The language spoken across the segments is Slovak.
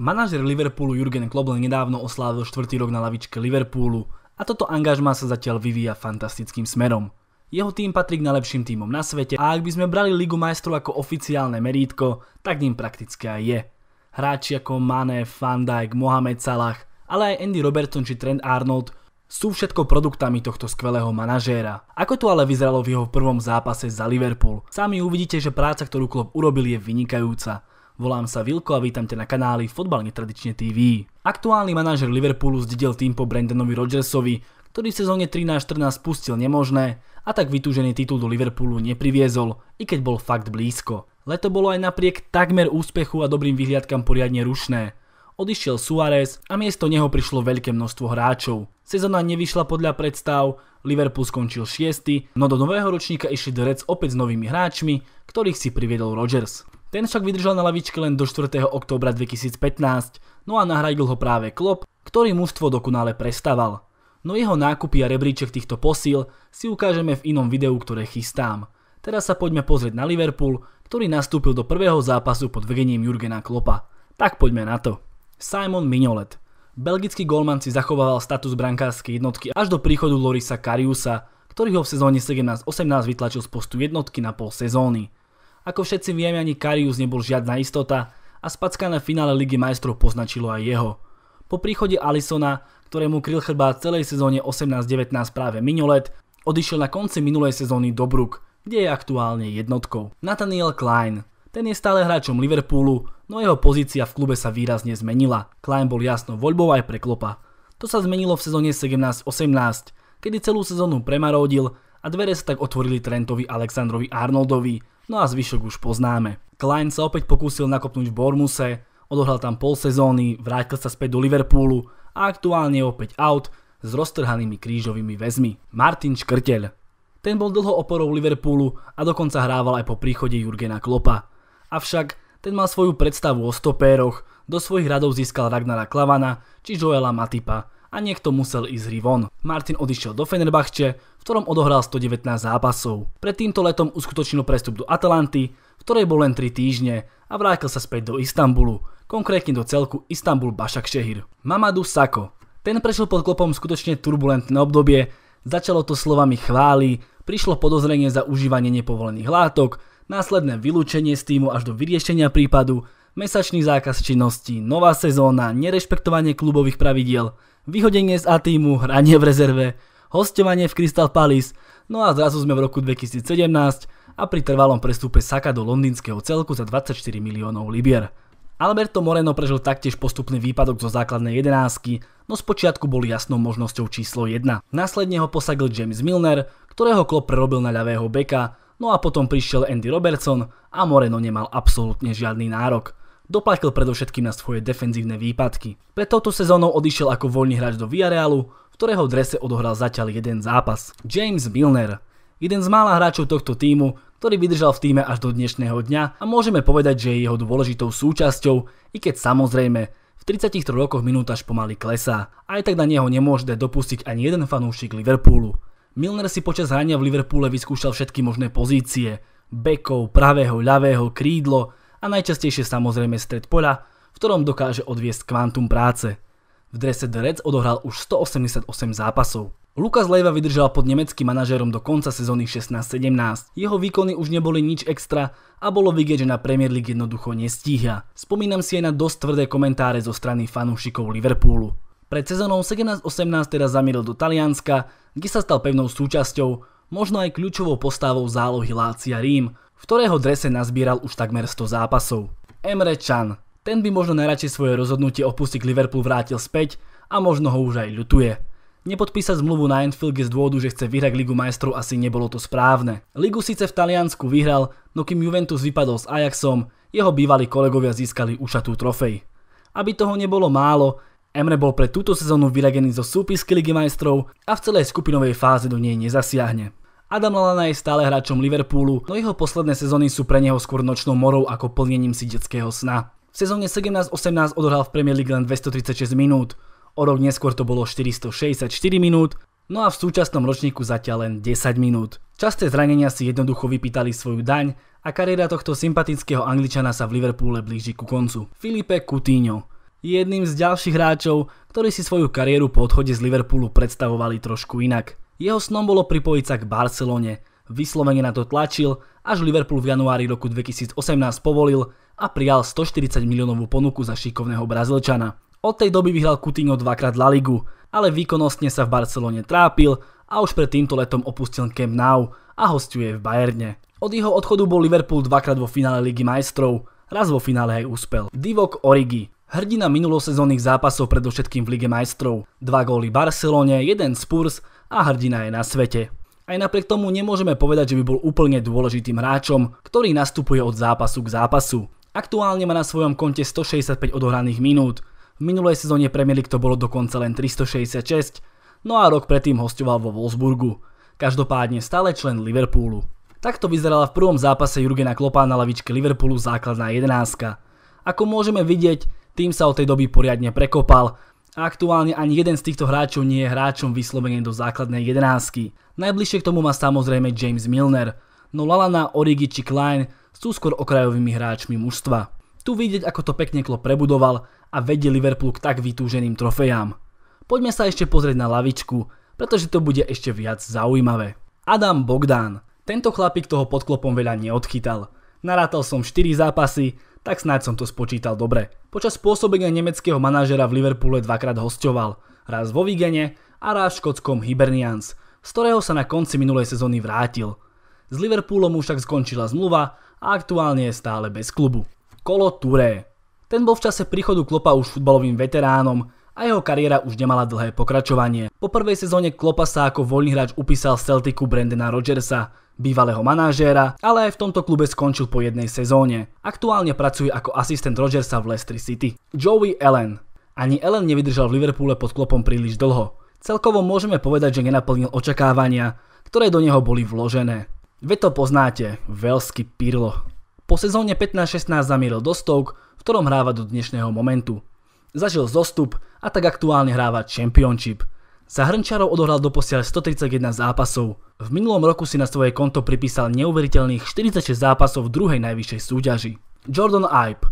Manažer Liverpoolu Jurgen Klopp nedávno oslávil 4. rok na lavičke Liverpoolu a toto angažma sa zatiaľ vyvíja fantastickým smerom. Jeho tým patrí k najlepším týmom na svete a ak by sme brali Ligu majstrov ako oficiálne merítko, tak ním prakticky aj je. Hráči ako Mane, Van Dijk, Mohamed Salah, ale aj Andy Robertson či Trent Arnold sú všetko produktami tohto skvelého manažéra. Ako to ale vyzeralo v jeho prvom zápase za Liverpool? Sami uvidíte, že práca, ktorú klub urobil je vynikajúca. Volám sa Vilko a vítam ťa na kanáli Fotbal Netradične TV. Aktuálny manažer Liverpoolu zdedil tým po Brandonovi Rodgersovi, ktorý v sezóne 13-14 spustil nemožné a tak vytúžený titul do Liverpoolu nepriviezol, i keď bol fakt blízko. Leto bolo aj napriek takmer úspechu a dobrým vyhliadkam poriadne rušné. Odišiel Suárez a miesto neho prišlo veľké množstvo hráčov. Sezóna nevyšla podľa predstav, Liverpool skončil 6, no do nového ročníka išli The Reds opäť s novými hráčmi, ktorých si priviedol Rodgers. Ten však vydržal na lavičke len do 4. októbra 2015, no a nahradil ho práve Klopp, ktorý mužstvo dokonale prestával. No jeho nákupy a rebríček týchto posíl si ukážeme v inom videu, ktoré chystám. Teraz sa poďme pozrieť na Liverpool, ktorý nastúpil do prvého zápasu pod vedením Jurgena Kloppa. Tak poďme na to. Simon Mignolet. Belgický golman si zachovával status brankárskej jednotky až do príchodu Lorisa Kariusa, ktorý ho v sezóne 17-18 vytlačil z postu jednotky na pol sezóny. Ako všetci vieme, ani Karius nebol žiadna istota a spackané finále Ligy majstrov poznačilo aj jeho. Po príchode Alisona, ktorému kryl chrbát celej sezóne 18-19 práve Mignolet, odišiel na konci minulej sezóny do Brook, kde je aktuálne jednotkou. Nathaniel Klein. Ten je stále hráčom Liverpoolu, no jeho pozícia v klube sa výrazne zmenila. Klein bol jasno voľbou aj pre Klopa. To sa zmenilo v sezóne 17-18, kedy celú sezónu premarodil a dvere sa tak otvorili Trentovi Alexandrovi Arnoldovi, no a zvyšok už poznáme. Klein sa opäť pokúsil nakopnúť v Bormuse, odohral tam pol sezóny, vrátil sa späť do Liverpoolu a aktuálne je opäť out s roztrhanými krížovými väzmi. Martin Škrteľ. Ten bol dlho oporou Liverpoolu a dokonca hrával aj po príchode Jurgena Klopa. Avšak ten mal svoju predstavu o stopéroch, do svojich radov získal Ragnara Klavana či Joela Matipa a niekto musel ísť hry von. Martin odišiel do Fenerbahče, v ktorom odohral 119 zápasov. Pred týmto letom uskutočnil prestup do Atalanty, v ktorej bol len 3 týždne a vrátil sa späť do Istanbulu, konkrétne do celku Istanbul Başakşehir. Mamadou Sako. Ten prešiel pod klopom skutočne turbulentné obdobie, začalo to slovami chvály, prišlo podozrenie za užívanie nepovolených látok, následné vylúčenie z týmu až do vyriešenia prípadu, mesačný zákaz činnosti, nová sezóna, nerešpektovanie klubových pravidiel, vyhodenie z A týmu, hranie v rezerve, hostovanie v Crystal Palace, no a zrazu sme v roku 2017 a pri trvalom prestupe Saka do londýnskeho celku za 24 miliónov libier. Alberto Moreno prežil taktiež postupný výpadok zo základnej jedenásky, no spočiatku bol jasnou možnosťou číslo 1. Následne ho posadil James Milner, ktorého klop prerobil na ľavého beka, no a potom prišiel Andy Robertson a Moreno nemal absolútne žiadny nárok. Doplatil predovšetkým na svoje defenzívne výpadky. Pred touto sezónou odišiel ako voľný hráč do Villarealu, ktorého drese odohral zatiaľ jeden zápas. James Milner, jeden z mála hráčov tohto týmu, ktorý vydržal v týme až do dnešného dňa a môžeme povedať, že je jeho dôležitou súčasťou, i keď samozrejme v 33 rokoch minútaž pomaly klesá. Aj tak na neho nemôže dopustiť ani jeden fanúšik Liverpoolu. Milner si počas hrania v Liverpoole vyskúšal všetky možné pozície, bekov, pravého, ľavého, krídlo a najčastejšie samozrejme stred poľa, v ktorom dokáže odviesť kvantum práce. V drese The Reds odohral už 188 zápasov. Lukas Leiva vydržal pod nemeckým manažérom do konca sezóny 16-17. Jeho výkony už neboli nič extra a bolo vidieť, že na Premier League jednoducho nestíha. Spomínam si aj na dosť tvrdé komentáre zo strany fanúšikov Liverpoolu. Pred sezónou 17-18 teraz zamieril do Talianska, kde sa stal pevnou súčasťou, možno aj kľúčovou postavou zálohy Lácia Rím, v ktorého drese nazbieral už takmer 100 zápasov. Emre Can, ten by možno najradšej svoje rozhodnutie opustiť Liverpool vrátil späť a možno ho už aj ľutuje. Nepodpísať zmluvu na Anfield z dôvodu, že chce vyhrať Ligu majstrov asi nebolo to správne. Ligu síce v Taliansku vyhral, no kým Juventus vypadol s Ajaxom, jeho bývalí kolegovia získali ušatú trofej. Aby toho nebolo málo, Emre bol pre túto sezónu vyragený zo súpisky Ligy majstrov a v celej skupinovej fáze do nej nezasiahne. Adam Lallana je stále hráčom Liverpoolu, no jeho posledné sezóny sú pre neho skôr nočnou morou ako plnením si detského sna. V sezóne 17-18 odohral v Premier League len 236 minút, o rok neskôr to bolo 464 minút, no a v súčasnom ročníku zatiaľ len 10 minút. Časté zranenia si jednoducho vypýtali svoju daň a kariéra tohto sympatického Angličana sa v Liverpoole blíži ku koncu. Filipe Coutinho jedným z ďalších hráčov, ktorí si svoju kariéru po odchode z Liverpoolu predstavovali trošku inak. Jeho snom bolo pripojiť sa k Barcelone, vyslovene na to tlačil, až Liverpool v januári roku 2018 povolil a prijal 140 miliónovú ponuku za šikovného Brazílčana. Od tej doby vyhral Coutinho dvakrát La Ligu, ale výkonnostne sa v Barcelone trápil a už pred týmto letom opustil Camp Nou a hostuje v Bayerne. Od jeho odchodu bol Liverpool dvakrát vo finále Ligy majstrov, raz vo finále aj úspel. Divok Origi, hrdina minulosezónnych zápasov predovšetkým v Lige majstrov. Dva góly Barcelone, jeden Spurs a hrdina je na svete. Aj napriek tomu nemôžeme povedať, že by bol úplne dôležitým hráčom, ktorý nastupuje od zápasu k zápasu. Aktuálne má na svojom konte 165 odohraných minút, v minulej sezóne Premier League to bolo dokonca len 366, no a rok predtým hostoval vo Wolfsburgu. Každopádne stále člen Liverpoolu. Takto vyzerala v prvom zápase Jurgena Klopá na lavičke Liverpoolu základná 11. Ako môžeme vidieť, tým sa od tej doby poriadne prekopal aktuálne ani jeden z týchto hráčov nie je hráčom vyslovene do základnej 11. Najbližšie k tomu má samozrejme James Milner, no Lalana, Origi či Klein sú skôr okrajovými hráčmi mužstva. Tu vidieť, ako to pekne Klopp prebudoval a vedie Liverpool k tak vytúženým trofejám. Poďme sa ešte pozrieť na lavičku, pretože to bude ešte viac zaujímavé. Adam Bogdan – tento chlapík toho pod klopom veľa neodchytal. Narátal som 4 zápasy, tak snáď som to spočítal dobre. Počas pôsobenia nemeckého manažera v Liverpoole dvakrát hostoval. Raz vo Vigene a raz v škótskom Hibernians, z ktorého sa na konci minulej sezóny vrátil. S Liverpoolom už však skončila zmluva a aktuálne je stále bez klubu. Kolo Touré. Ten bol v čase príchodu Klopa už futbalovým veteránom a jeho kariéra už nemala dlhé pokračovanie. Po prvej sezóne Klopa sa ako voľný hráč upísal Celticu Brandona Rodgersa, bývalého manažéra, ale aj v tomto klube skončil po jednej sezóne. Aktuálne pracuje ako asistent Rodgersa v Leicester City. Joey Allen. Ani Allen nevydržal v Liverpoole pod klopom príliš dlho. Celkovo môžeme povedať, že nenaplnil očakávania, ktoré do neho boli vložené. Ve to poznáte, veľský Pirlo. Po sezóne 15-16 zamieril do Stoke, v ktorom hráva do dnešného momentu. Zažil zostup a tak aktuálne hráva Championship. Za Hrnčarov odohral doposiaľ 131 zápasov. V minulom roku si na svoje konto pripísal neuveriteľných 46 zápasov v druhej najvyššej súťaži. Jordan Ibe.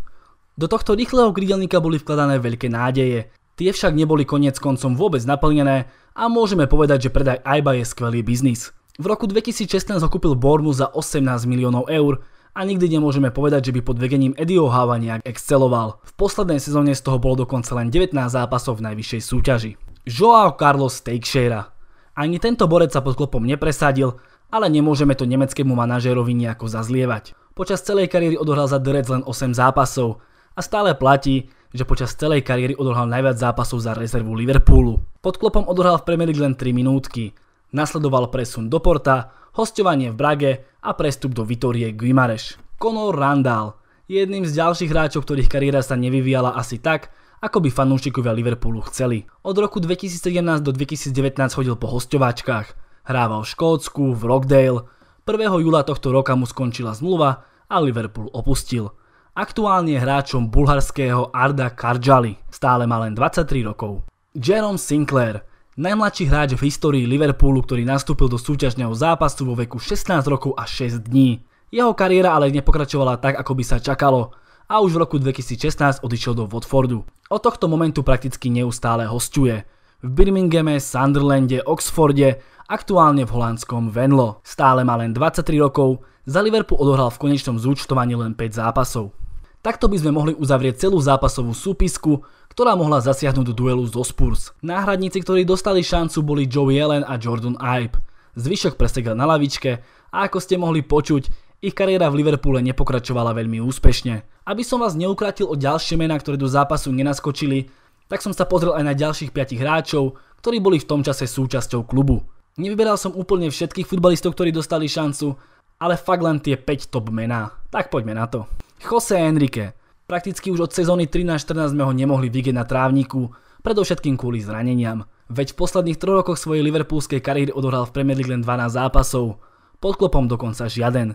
Do tohto rýchleho krídelníka boli vkladané veľké nádeje. Tie však neboli koniec koncom vôbec naplnené a môžeme povedať, že predaj Iba je skvelý biznis. V roku 2016 ho kúpil Bormu za 18 miliónov eur a nikdy nemôžeme povedať, že by pod vedením Eddieho Hava nejak exceloval. V poslednej sezóne z toho bolo dokonca len 19 zápasov v najvyššej súťaži. Joao Carlos Teixeira. Ani tento borec sa pod klopom nepresadil, ale nemôžeme to nemeckému manažérovi nejako zazlievať. Počas celej kariéry odohral za Derec len 8 zápasov a stále platí, že počas celej kariéry odohral najviac zápasov za rezervu Liverpoolu. Pod klopom odohral v Premier League len 3 minútky. Nasledoval presun do Porta, hostovanie v Brage a prestup do Vitorie Guimareš. Conor Randall, jedným z ďalších hráčov, ktorých kariéra sa nevyvíjala asi tak, ako by fanúšikovia Liverpoolu chceli. Od roku 2017 do 2019 chodil po hostováčkach, hrával v Škótsku, v Rockdale, 1. júla tohto roka mu skončila zmluva a Liverpool opustil. Aktuálne je hráčom bulharského Arda Karjali, stále má len 23 rokov. Jerome Sinclair, najmladší hráč v histórii Liverpoolu, ktorý nastúpil do súťažného zápasu vo veku 16 rokov a 6 dní. Jeho kariéra ale nepokračovala tak, ako by sa čakalo a už v roku 2016 odišiel do Watfordu. Od tohto momentu prakticky neustále hostuje. V Birminghame, Sunderlande, Oxforde, aktuálne v holandskom Venlo. Stále má len 23 rokov, za Liverpool odohral v konečnom zúčtovaní len 5 zápasov. Takto by sme mohli uzavrieť celú zápasovú súpisku, ktorá mohla zasiahnuť duelu zo Spurs. Náhradníci, ktorí dostali šancu boli Joey Allen a Jordan Ibe. Zvyšok presegal na lavičke a ako ste mohli počuť, ich kariéra v Liverpoole nepokračovala veľmi úspešne. Aby som vás neukratil o ďalšie mená, ktoré do zápasu nenaskočili, tak som sa pozrel aj na ďalších 5 hráčov, ktorí boli v tom čase súčasťou klubu. Nevyberal som úplne všetkých futbalistov, ktorí dostali šancu, ale fakt len tie 5 top mená. Tak poďme na to. Jose Enrique. Prakticky už od sezóny 13-14 sme ho nemohli vidieť na trávniku, predovšetkým kvôli zraneniam. Veď v posledných 3 rokoch svojej liverpoolskej kariéry odohral v Premier League len 12 zápasov, pod klopom dokonca žiaden.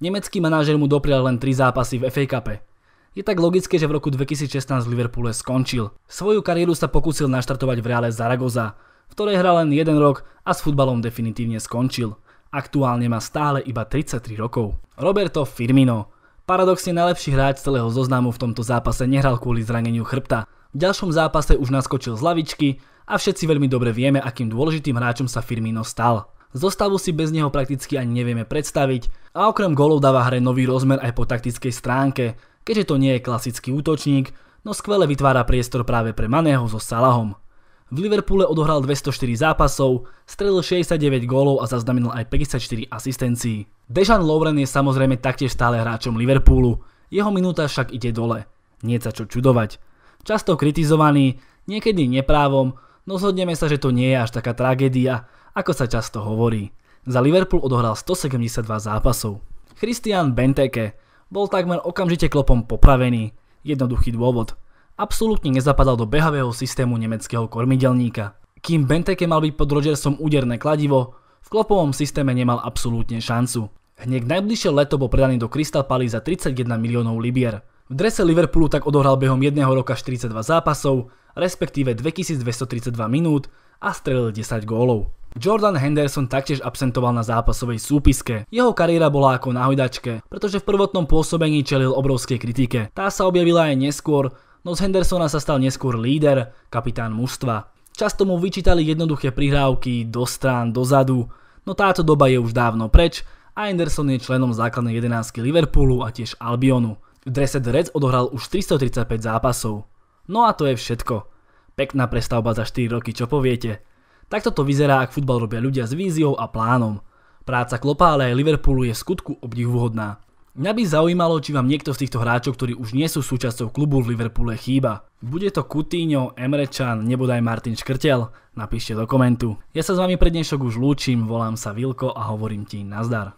Nemecký manažer mu doprial len 3 zápasy v FA Cup. Je tak logické, že v roku 2016 v Liverpoole skončil. Svoju kariéru sa pokúsil naštartovať v Reále Zaragoza, v ktorej hral len jeden rok a s futbalom definitívne skončil. Aktuálne má stále iba 33 rokov. Roberto Firmino. Paradoxne najlepší hráč celého zoznamu v tomto zápase nehral kvôli zraneniu chrbta. V ďalšom zápase už naskočil z lavičky a všetci veľmi dobre vieme, akým dôležitým hráčom sa Firmino stal. Zostavu si bez neho prakticky ani nevieme predstaviť a okrem golov dáva hre nový rozmer aj po taktickej stránke, keďže to nie je klasický útočník, no skvele vytvára priestor práve pre Maného so Salahom. V Liverpoole odohral 204 zápasov, strelil 69 gólov a zaznamenal aj 54 asistencií. Dejan Lovren je samozrejme taktiež stále hráčom Liverpoolu, jeho minúta však ide dole. Nie sa čo čudovať. Často kritizovaný, niekedy neprávom, no zhodneme sa, že to nie je až taká tragédia, ako sa často hovorí. Za Liverpool odohral 172 zápasov. Christian Benteke bol takmer okamžite klopom popravený. Jednoduchý dôvod. Absolútne nezapadal do behavého systému nemeckého kormidelníka. Kým Benteke mal byť pod Rodgersom úderné kladivo, v klopovom systéme nemal absolútne šancu. Hneď najbližšie leto bol predaný do Crystal Palace za 31 miliónov libier. V drese Liverpoolu tak odohral behom jedného roka 42 zápasov, respektíve 2232 minút a strelil 10 gólov. Jordan Henderson taktiež absentoval na zápasovej súpiske. Jeho kariéra bola ako na hojdačke, pretože v prvotnom pôsobení čelil obrovskej kritike. Tá sa objavila aj neskôr, no z Hendersona sa stal neskôr líder, kapitán mužstva. Často mu vyčítali jednoduché prihrávky do strán, dozadu, no táto doba je už dávno preč a Henderson je členom základnej 11 Liverpoolu a tiež Albionu. V drese The Reds odohral už 335 zápasov. No a to je všetko. Pekná prestavba za 4 roky, čo poviete? Takto to vyzerá, ak futbal robia ľudia s víziou a plánom. Práca Klopa, ale aj Liverpoolu je skutku obdivuhodná. Mňa by zaujímalo, či vám niekto z týchto hráčov, ktorí už nie sú súčasťou klubu v Liverpoole chýba. Bude to Coutinho, Emre Can, nebodaj Martin Škrtel? Napíšte do komentu. Ja sa s vami pre dnešok už lúčim, volám sa Vilko a hovorím ti nazdar.